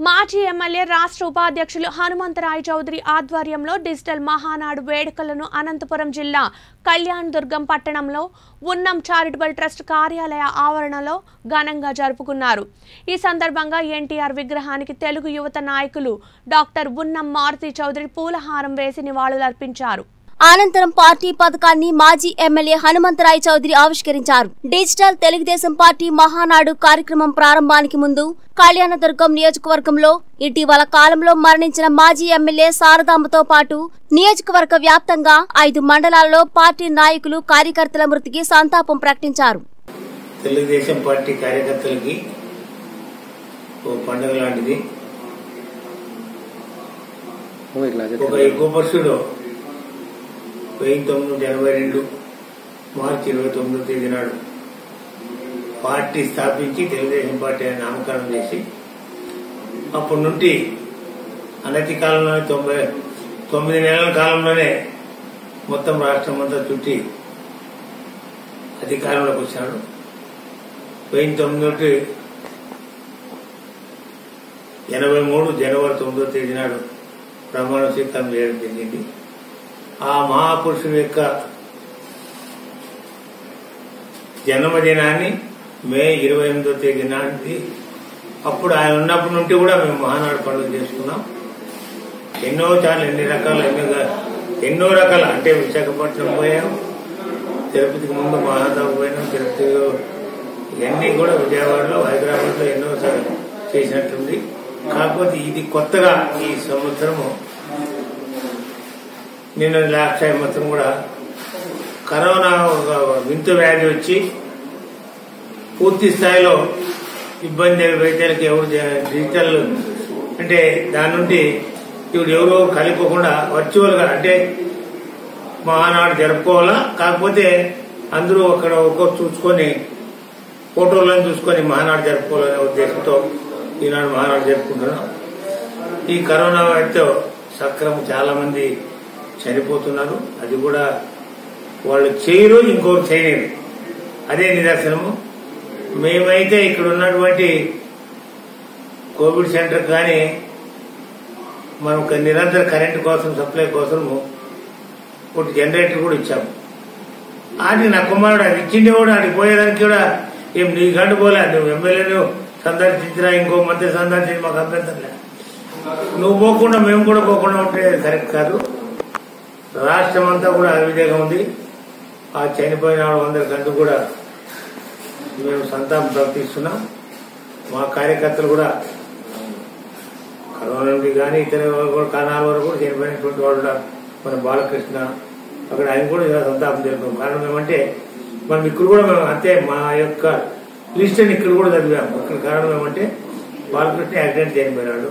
మాజీ ఎమ్మెల్యే రాష్ట్ర ఉపాధ్యక్షులు హనుమంతరాయ్ చౌదరి ఆధ్వర్యంలో డిజిటల్ మహానాడు వేడుకలను అనంతపురం జిల్లా కళ్యాణ్ దుర్గం పట్టణంలో ఉన్నం చారిటబుల్ ట్రస్ట్ కార్యాలయ ఆవరణలో ఘనంగా జరుపుకున్నారు. ఈ సందర్భంగా ఎన్టీఆర్ విగ్రహానికి తెలుగు యువత నాయకులు డాక్టర్ ఉన్నం మారుతి చౌదరి పూలహారం వేసి నివాళులర్పించారు. అనంతరం పార్టీ పథకాన్ని మాజీ ఎమ్మెల్యే హనుమంతరాయ్ చౌదరి ఆవిష్కరించారు. డిజిటల్ తెలుగుదేశం పార్టీ మహానాడు కార్యక్రమం ప్రారంభానికి ముందు కళ్యాణదుర్గం నియోజకవర్గంలో ఇటీవల కాలంలో మరణించిన మాజీ ఎమ్మెల్యే శారదాంబతో పాటు నియోజకవర్గ వ్యాప్తంగా ఐదు మండలాల్లో పార్టీ నాయకులు కార్యకర్తల మృతికి సంతాపం ప్రకటించారు. తెలుగుదేశం పార్టీ కార్యకర్తలకి ఓ పండుగ లాంటిది. ఒక ఎక్కువ పరుషుడు వెయ్యి తొమ్మిది వందల ఎనభై రెండు మార్చి ఇరవై తొమ్మిదో తేదీ నాడు పార్టీ స్థాపించి తెలుగుదేశం పార్టీ అని నామకరణం చేసి అప్పటి నుండి అనతి కాలంలోనే తొంభై తొమ్మిది నెలల కాలంలోనే మొత్తం రాష్ట్రం అంతా చుట్టి అధికారంలోకి వచ్చాడు వెయ్యి తొమ్మిది ఎనభై మూడు జనవరి తొమ్మిదో తేదీ నాడు ప్రమాణ స్వీకారం చేయడం జరిగింది. ఆ మహాపురుషుని యొక్క జన్మదినాన్ని మే ఇరవై ఎనిమిదో తేదీ నాటి అప్పుడు ఆయన ఉన్నప్పటి నుండి కూడా మేము మహానాడు పండుగ చేసుకున్నాం. ఎన్నో సార్లు ఎన్ని రకాల ఎన్నో ఎన్నో రకాల అంటే విశాఖపట్నం పోయాం. తిరుపతికి ముందు మహాదాబు పోయినాం. తిరుపతి ఇవన్నీ కూడా విజయవాడలో హైదరాబాద్లో ఎన్నో సార్లు చేసినట్టుంది. కాకపోతే ఇది కొత్తగా ఈ సంవత్సరము నిన్న లాస్ట్ టైం మొత్తం కూడా కరోనా ఒక వింత వ్యాధి వచ్చి పూర్తి స్థాయిలో ఇబ్బంది వైద్యాలకు ఎవరు డిజిటల్ అంటే దాని నుండి ఇప్పుడు ఎవరో కలిపకుండా వర్చువల్గా అంటే మహానాడు జరుపుకోవాలా? కాకపోతే అందరూ అక్కడ ఒక్కొక్క చూసుకొని ఫోటోలను చూసుకొని మహానాడు జరుపుకోవాలనే ఉద్దేశంతో ఈనాడు మహానాడు జరుపుకుంటున్నాం. ఈ కరోనా వ్యాధితో సక్రమం చాలా మంది చనిపోతున్నారు. అది కూడా వాళ్ళు చేయరు ఇంకోరు చేయలేరు. అదే నిదర్శనము. మేమైతే ఇక్కడ ఉన్నటువంటి కోవిడ్ సెంటర్ కానీ మనం నిరంతర కరెంటు కోసం సప్లై కోసము ఒకటి జనరేటర్ కూడా ఇచ్చాము. ఆడికి నా కుమారుడు అది ఇచ్చిండే కూడా ఆడికి పోయేదానికి కూడా ఏం నీ గంట పోలే నువ్వు ఎమ్మెల్యేను సందర్శించినా ఇంకో మంత్రి సందర్శించి మాకు అభ్యంతరం నువ్వు పోకుండా మేము కూడా పోకుండా ఉంటే కరెక్ట్ కాదు. రాష్ట్రం అంతా కూడా అవిధంగా ఉంది. ఆ చనిపోయిన వాళ్ళందరికంటూ కూడా మేము సంతాపం ప్రకటిస్తున్నాం. మా కార్యకర్తలు కూడా కరోనా నుండి కానీ ఇతర కారణాల వరకు కూడా చనిపోయినటువంటి వాళ్ళు మన బాలకృష్ణ అక్కడ ఆయన కూడా ఇలా సంతాపం తెలిపాం కారణం ఏమంటే మనం ఇక్కడ కూడా మేము అంతే మా యొక్క లిస్ట్ ఇక్కడ కూడా చదివాము. అక్కడ కారణం ఏమంటే బాలకృష్ణ యాక్సిడెంట్ చనిపోయినాడు.